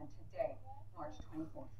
happen today, March 24th.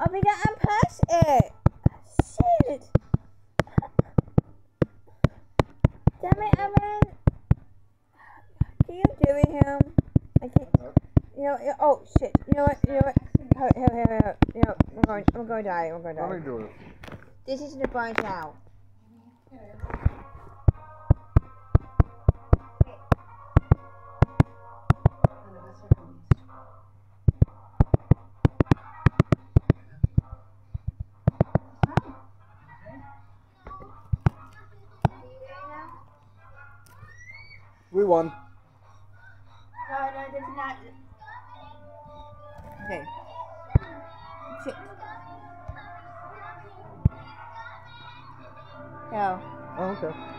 I'll be getting past it. Shit. Damn it, Evan. Can you do it, him? I can't. You know, oh shit. You know what? You know what? Hurry, hurry, hurry, hurry. You know, I'm going, I'm going to die. I'm going to die. Let me do it. This is the burnt out. one. No, no, there's not. Okay. Yeah. Oh, okay.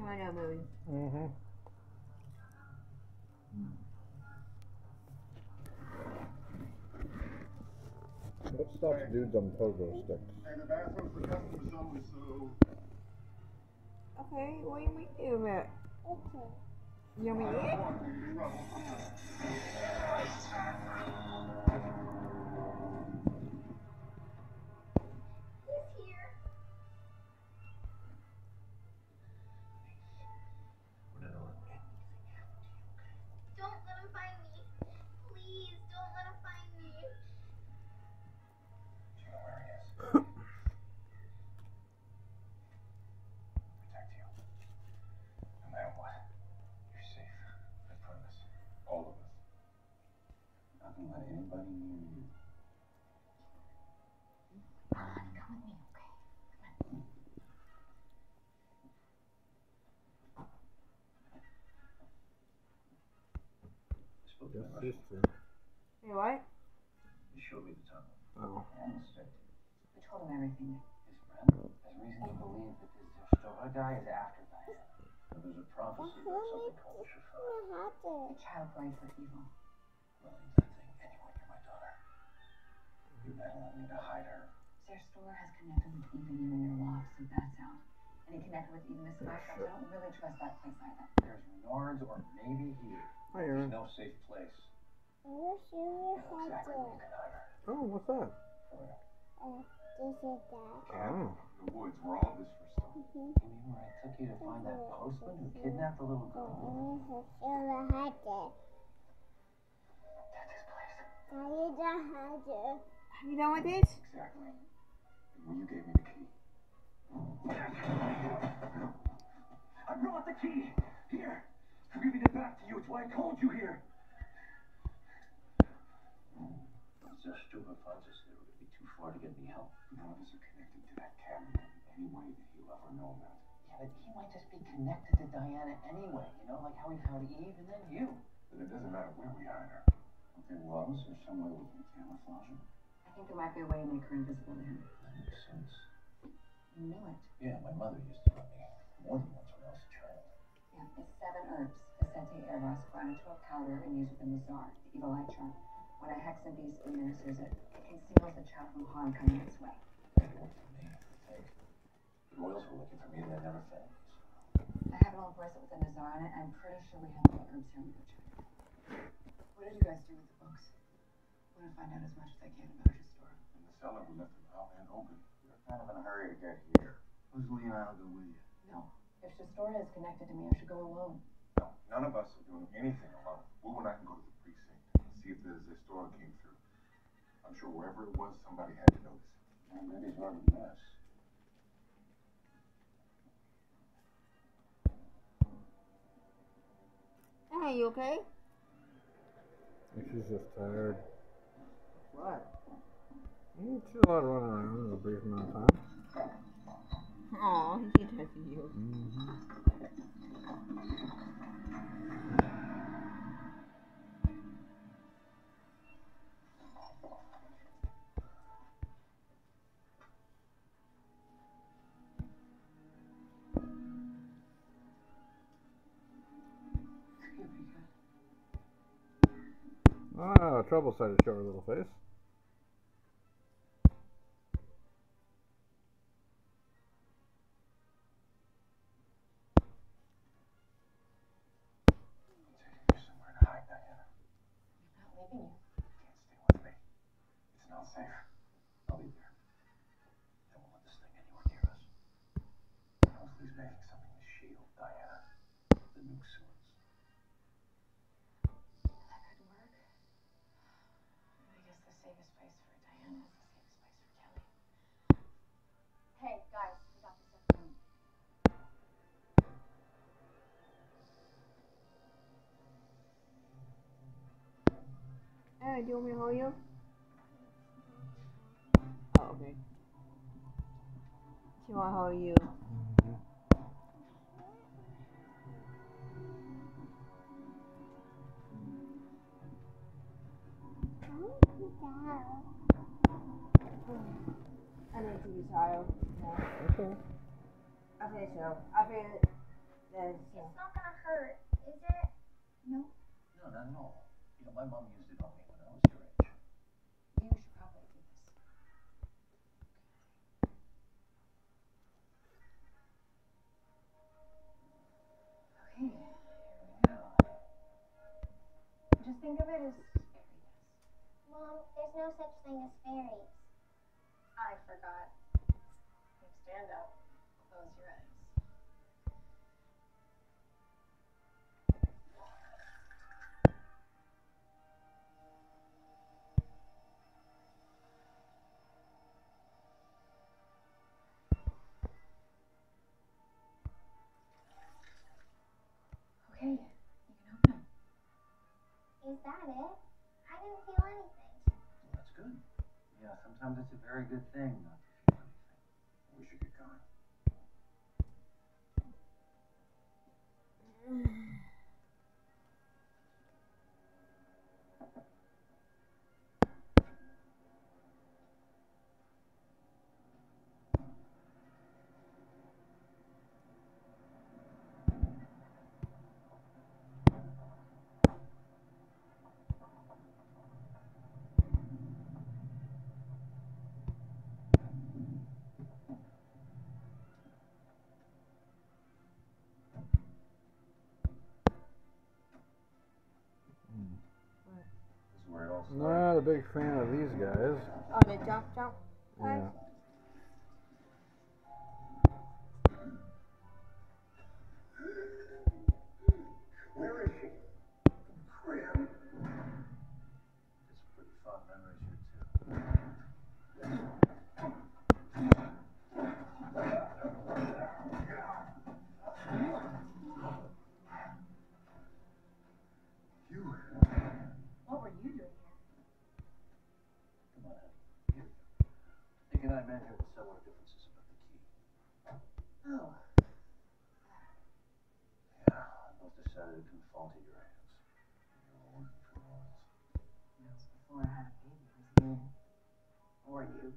A Toronto movie. Mm-hmm. What stops dudes on pogo sticks? Hey, the bathroom for customers only, so Okay, what do you want me do about it? Okay. You want me to eat it? Not anybody near you. Come with me, okay? I spoke to Yes, my Russian sister. Hey, what? He showed me the tunnel. Oh. And the stick. We told him everything. His friend has reason to believe that this Zerstörer guy is after Diana. Now, there's a prophecy about something called Shafar. The child bride for evil. Well, ain't that thing you're my daughter. You're meddling me to hide her. Zerstörer has connected with even you in your loft, so that's out. And he connected with even the sky shop, so I don't really trust that place either. There's Menards or maybe here. Hi, There's no safe place. I wish you You were know exactly where you here. can hide her. Oh, what's that? Where? Uh, this is that. Oh. The woods where all this first started. Mm-hmm. You mean where I took you to find that postman who kidnapped the little So, girl? I wish you don't have to. You done with this? Exactly. And when you gave me the key. I brought the key! Here! I'm giving it back to you. It's why I called you here. Zerstörer finds us there. It would be too far to get any help. None of us are connected to that cabin in any way that he'll ever know about. Yeah, but he might just be connected to Diana anyway, you know, like how he found Eve and then you. But it doesn't matter where we hide her. Okay, well, is there some way we can camouflage her? I think there might be a way to make her invisible to him. That makes sense. You knew it. Yeah, my mother used to let me more than once when I was a child. Yeah, it's seven herbs. Acete eros, ground into a powder and used with the Nazar, the evil eye charm. When a Hexenbiest administers it, it conceals the child from harm coming its way. That worked for me, I think. The royals were looking for me and they never found me. I have an old bracelet with the Nazar on it. I'm pretty sure we have the herbs here. Go check. What did you guys do with the books? I want to find out as much as I can about your story. In the cellar, we left them out and open. We were kind of in a hurry to get here. Who's leaving? I'll go with you. No. If Zerstörer is connected to me, I should go alone. No, none of us are doing anything alone. We and I can go to the precinct and see if there's a store came through. I'm sure wherever it was, somebody had to notice. Well, maybe it's already us. Hey, you okay? She's just tired. What? Mm, She's a lot of running around in a brief amount of time. Aw, he touches you. Mm-hmm. Ah, trouble to show her little face. Hey, do you want me to hold you? Oh, okay. She want to hold you. I need to be tired. Okay. I feel so. I feel Yes. It's not gonna hurt, is it? No, No, not at all. You know, my mom used it on me when I was your age. maybe we should probably do this. Okay, here we go. Just think of it as fairies. Mom, there's no such thing as fairies. I forgot. Stand up. That it? I didn't feel anything. Well, that's good. Yeah, sometimes it's a very good thing not to feel anything. We should get going. This is where it all started. Not a big fan of these guys. Oh, the jump, jump. Yeah. Nick and I met here to settle our differences about the key. Oh, Yeah, I both decided it didn't fall into your hands. You were working for Lawrence. was before I had a baby, wasn't it? Or you.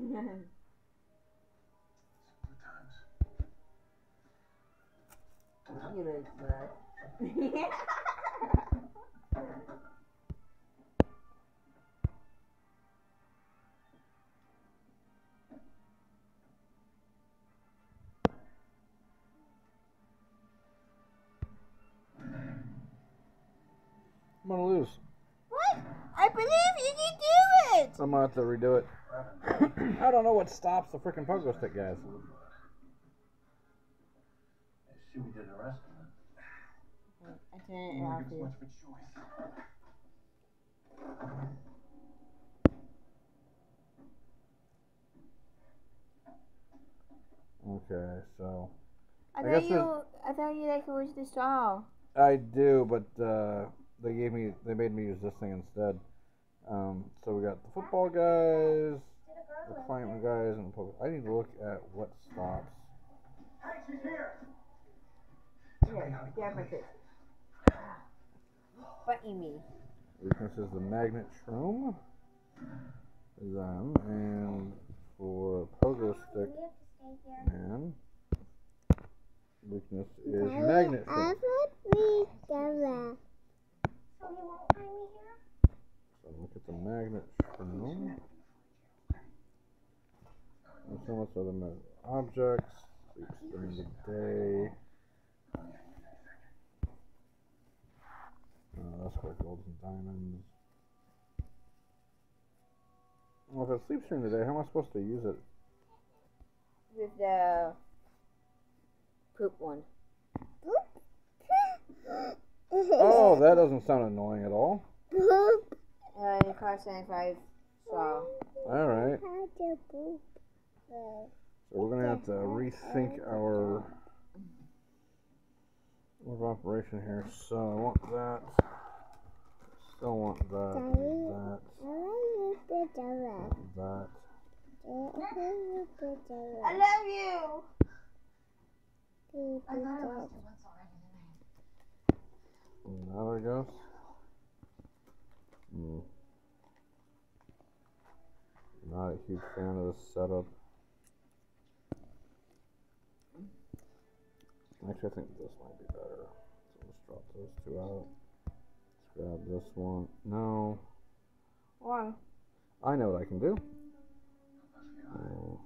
Good times. you look good. believe you can do it. I'm gonna have to redo it. I don't know what stops the freaking pogo stick guys. I assume you didn't arrest him then. I didn't You have to. much of a choice. Okay, so I, I thought guess you. I thought you like it was the straw. I do, but uh, they gave me they made me use this thing instead. Um, so we got the football guys, the girl live climate guys, and the pogo. I need to look at what stops. Hey, she's here! Yeah, differences. Fighting me. Weakness is the magnet shroom. Them and for pogo stick We have to stay here. man. Weakness is magnet shroom. So he won't find me here? So look at the magnet shroom. And so much other mag- objects. Sleeps during the day. Uh, that's where gold and diamonds. Well, if it sleeps during the day, how am I supposed to use it? With the poop one. Oh, that doesn't sound annoying at all. Uh, the car 75 straw. Alright. So we're gonna have to rethink our of operation here. So I want that. Still want that. That. That. I love you. I thought I lost it once already, didn't I? And that I guess. Hmm. Not a huge fan of this setup. Actually, I think this might be better. So let's drop those two out. Let's grab this one. No, Why? I know what I can do. Oh.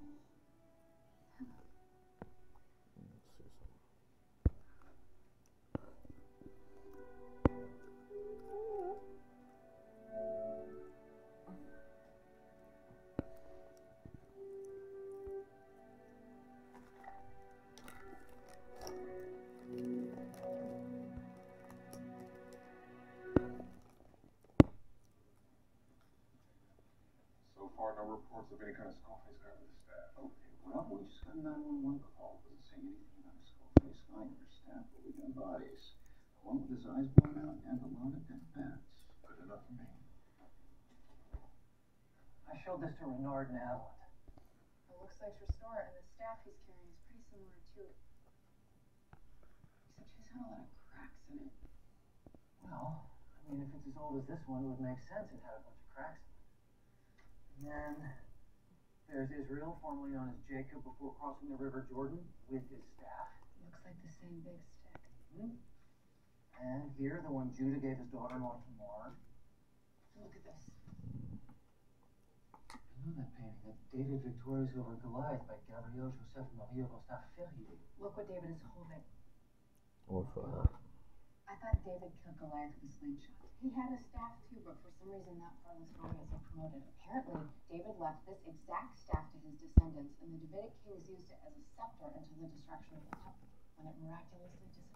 We got bodies. One with his eyes blown out and a lot of dead bats. Good enough for me. I showed this to Renard and Adalind. It looks like your store and the staff he's carrying is pretty similar to. it. Except she's had a lot of cracks in it. Well, I mean, if it's as old as this one, it would make sense it had a bunch of cracks in it. And then there's Israel, formerly known as Jacob, before crossing the River Jordan with his staff. Looks like the same big stick. And here, the one Judah gave his daughter-in-law to Mark. Look at this. You know that painting, that David Victorious over Goliath by Gabriel Joseph Marie Augustin Ferrier. Look what David is holding. What's that? I thought David killed Goliath with a slingshot. He had a staff too, but for some reason that part of the story isn't promoted. Apparently, David left this exact staff to his descendants, and the Davidic kings used it as a scepter until the destruction of the temple, when it miraculously disappeared.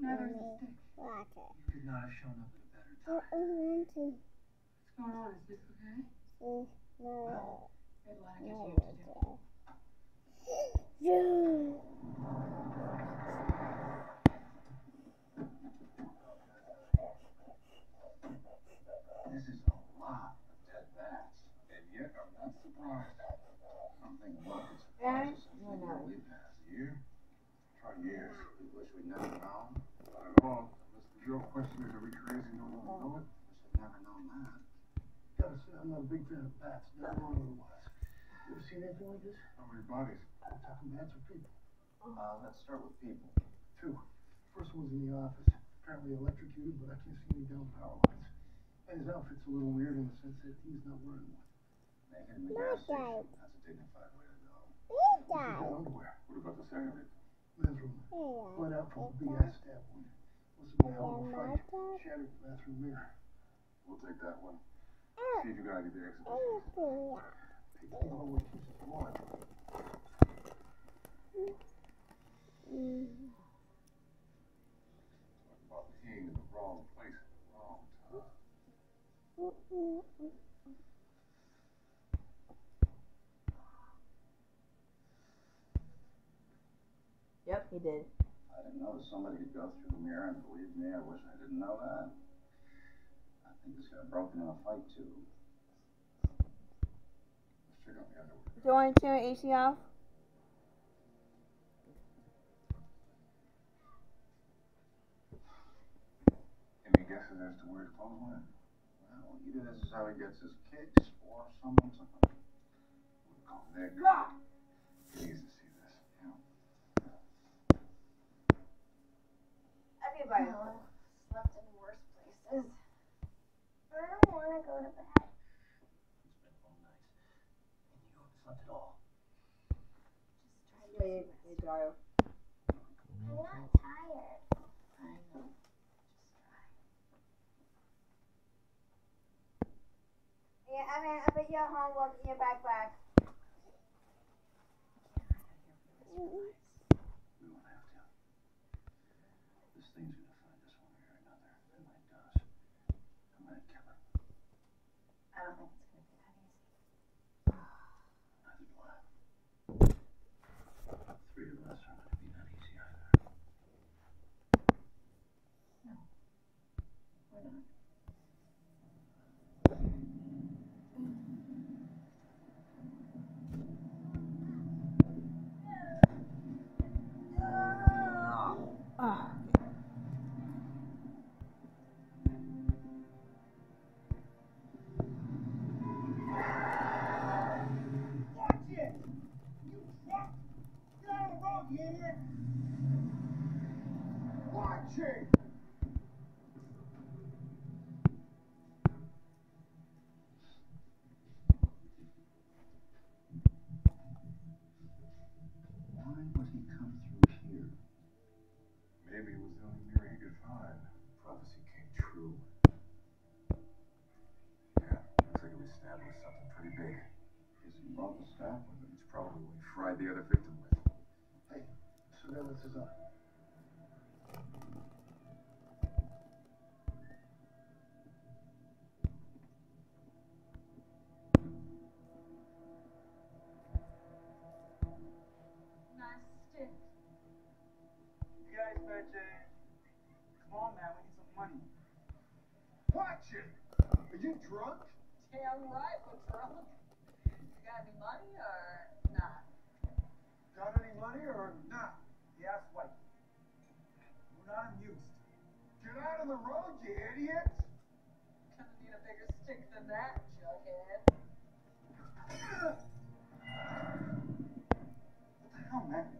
Neither is the. You could not have shown up at a better time. What's going on? Is this okay? We have a lot of catching up to do. This is a lot of dead bats. And yet, I'm not surprised. I'm thinking about this. Right? No, no. We've had year. Try years. We wish we'd never known. Not at the real question is, are we crazy? No one will know it. I'd never known that. Gotta say, I'm not a big fan of bats, never wrong otherwise. You ever seen anything like this? How many bodies? I'm talking bats or people. Uh, let's start with people. Two. First one was in the office, apparently electrocuted, but I can't see any down power lines. And his outfit's a little weird in the sense that he's not wearing one. Naked in the gas station. That's a dignified way to go. He's got underwear. What about the second victim? Men's room. Bled out from big ass stab wound. Must have been a hell of a fight. Shattered the bathroom mirror. We'll take that one. See if you got any of the exhibitions. Take the hallway kisses blood. Talk about being in the wrong place at the wrong time. He did. I didn't know that somebody could go through the mirror, and believe me, I wish I didn't know that. I think this got broken in a fight too. Let's check out the underwear. Do you want to turn AC off? Any guesses as to where his clothes went? Well, either this is how he gets his kicks, or someone's a would call Nick. He needs to see this. Yeah. Everybody. Well, uh-huh. slept in worse places. I don't want to go to bed. It's been long nights. And you haven't slept at all. Just try to Yeah, get you, some. I'm not mm-hmm. tired. I know. Just try. Yeah, I mean, I put your homework in your backpack. We won't have to. This thing's gonna find us one way or another. Oh it does, I'm gonna kill it. I don't think was It! Are you drunk? Damn right, we're drunk. You got any money or not? Got any money or not? Yes, white. We're not amused. Get out of the road, you idiot! Gonna need a bigger stick than that, jughead. What the hell, man?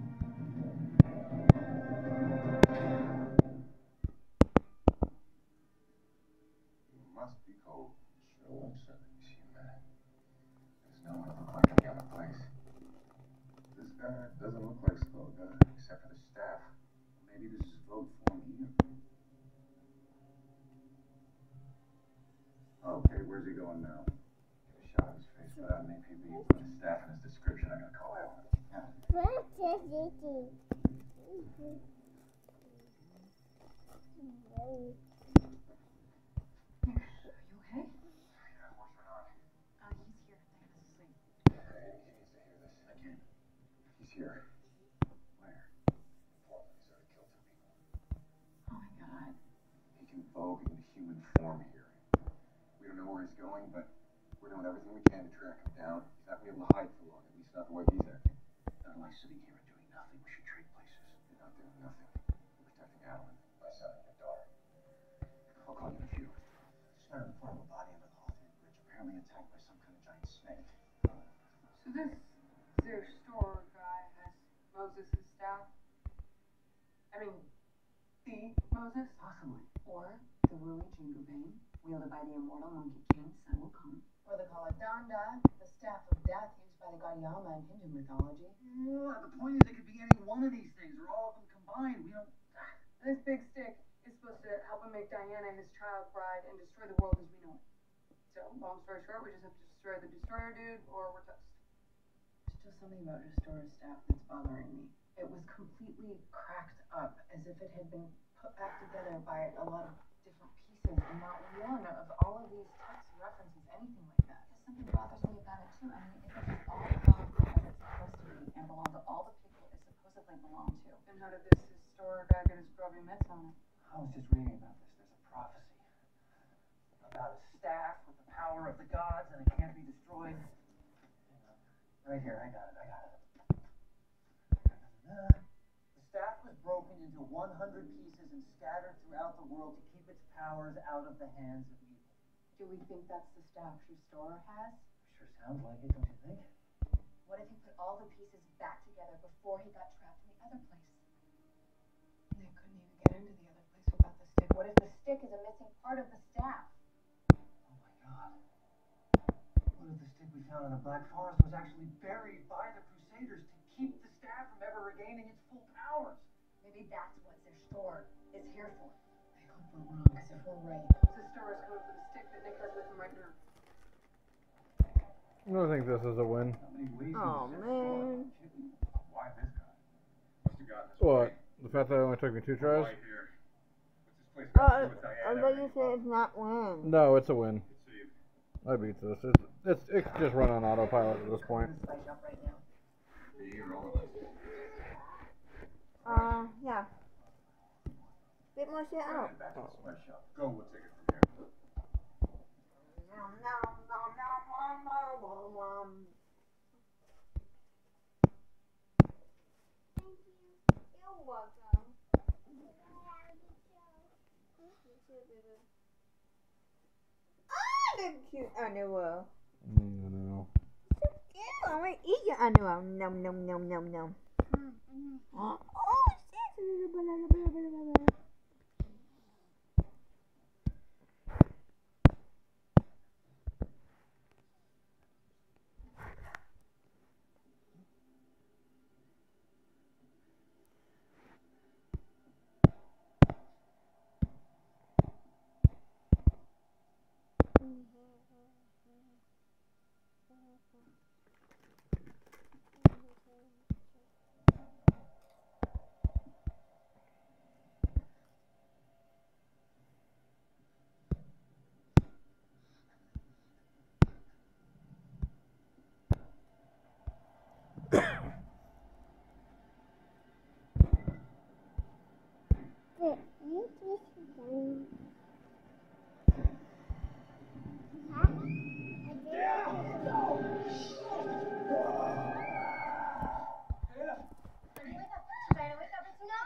here. Where? Portland. He's already killed two people. Oh my god. He can vogue in human form here. We don't know where he's going, but we're doing everything we can to track him down. He's not gonna be able to hide for long, at least not the way he's acting. Not like sitting here and doing nothing. We should trade places. You're not doing nothing. You're protecting Adalind, my son, and your daughter. I'll call you in a few. Found a body under the Hawthorne Bridge, apparently attacked by some kind of giant snake. So this their store guy has Moses' staff? I mean, the Moses? Possibly. Or the Ruyi Jingu Bang, wielded by the immortal Monkey King Sun Wukong. Or the Kaladanda, the staff of death used by the god Yama in Hindu mythology. Mm, yeah, the point is, it could be any one of these things, or all of them combined. We don't. Ah. This big stick is supposed to help him make Diana his child bride and destroy the world as we know it. So, long story short, we just have to destroy the destroyer dude, or we're toast. There's just something about Zerstörer's staff that's bothering me. It was completely cracked up, as if it had been put back together by a lot of different pieces, and not one of all of these texts references anything like that. There's something bothers all as supposed to be and belong to all the people it supposedly to. And how did this historic his grubby mitts on it? I was just reading about this. There's a prophecy about a staff with the power of the gods, and it can't be destroyed. Right here, I got it. I got it. The staff was broken into 100 pieces and scattered throughout the world to keep its powers out of the hands of evil. Do we think that's the staff Zerstörer has? Sure sounds like it, don't you think? What if he put all the pieces back together before he got trapped in the other place? They couldn't even get into the other place without the stick. What if the stick is a missing part of the staff? Oh my god. What if the stick we found in the Black Forest was actually buried by the Crusaders to keep the staff from ever regaining its full powers? Maybe that's what their store is here for. I hope we're wrong, because if we're right, Zerstörer's going for the stick that Nick has with him right now. I don't think this is a win. How many ways Oh, man. for? Why this guy? Must have gotten this What? The fact that it only took me two tries? Right here. What's this place Oh, got I, do with Diana? I thought you said it's not win. No, it's a win. I beat this. It's it's, it's just run on autopilot at this point. Spice up right now. Here, all of us. Uh, yeah. Bit more shit out. Back to the sweatshop. Go, we'll take it from here. Nom, nom, nom, nom, nom, nom, nom, nom. Thank you. You're welcome. Oh, look cute underwear. Mm, I know. Ew, I'm gonna eat your underwear. Nom, nom, nom, nom, nom. Mm -hmm. Oh, shit. Wait,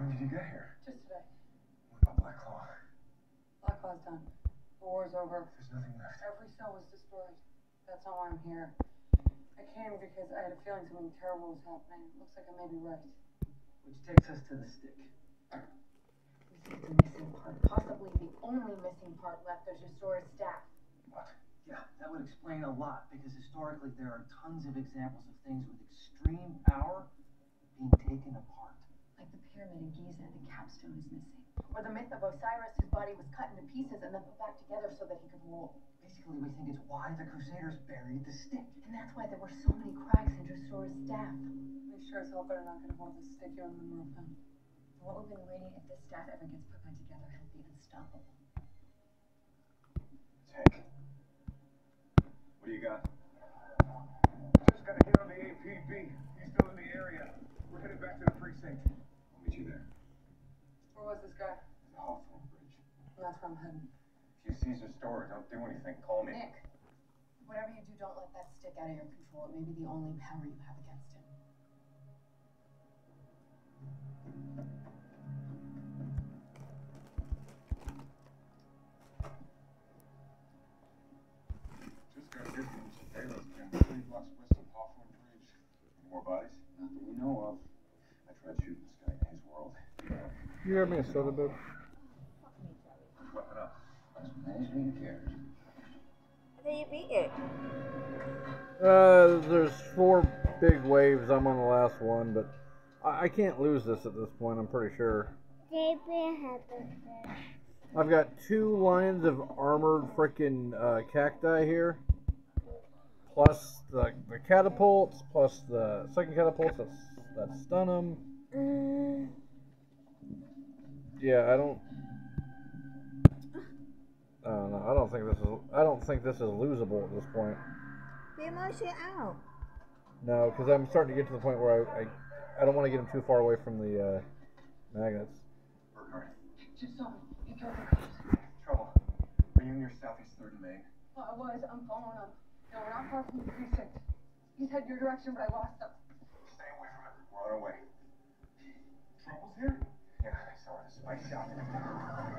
When did you get here? Just today. What about Black Claw? Black Claw's done. The war's over. There's nothing left. Every cell was destroyed. That's not why I'm here. I came because I had a feeling something terrible was happening. Looks like I may be right. Which takes us to the stick. We think it's a missing part, possibly the only missing part left of Zerstörer's staff. What? Yeah, that would explain a lot because historically there are tons of examples of things with extreme power being taken apart. Like the pyramid in Giza, the capstone is missing. Or the myth of Osiris, whose body was cut into pieces and then put back together so that he could rule. Basically, we think it's why the Crusaders buried the stick. And that's why there were so many cracks in Zerstörer's staff. We sure as hell better not get involved with the stick you and Monroe found. And what we've been waiting, if this staff ever gets put back together, he'll be unstoppable. Hank. What do you got? Just got a hit on the APB. He's still in the area. We're headed back to the precinct. I'll meet you there. Where was this guy? The Hawthorne Bridge. And that's where I'm heading. If you seize the store, don't do anything. Call me. Nick, whatever you do, don't let that stick out of your control. It may be the only power you have against him. Just got here from Chicago. Three blocks west of Hawthorne Bridge. Any more bodies? Not that we know of. I tried shooting this guy in his world. You have me a soda, babe? How do you beat it? Uh, there's four big waves. I'm on the last one, but I, I can't lose this at this point. I'm pretty sure. I've got two lines of armored freaking uh, cacti here, plus the, the catapults, plus the second catapults that, that stun them. Mm, Yeah, I don't. I don't know. I don't think this is. I don't think this is losable at this point. beat more shit out. No, because I'm starting to get to the point where I, I, I don't want to get him too far away from the uh, magnets. Just saw me. Be careful, cops. Trouble. Are you in your Southeast 3rd and Main? Oh, I was. I'm following him. No, we're not far from the precinct. He's headed your direction, but I lost him. Stay away from it. We're on our way. Başlayalım.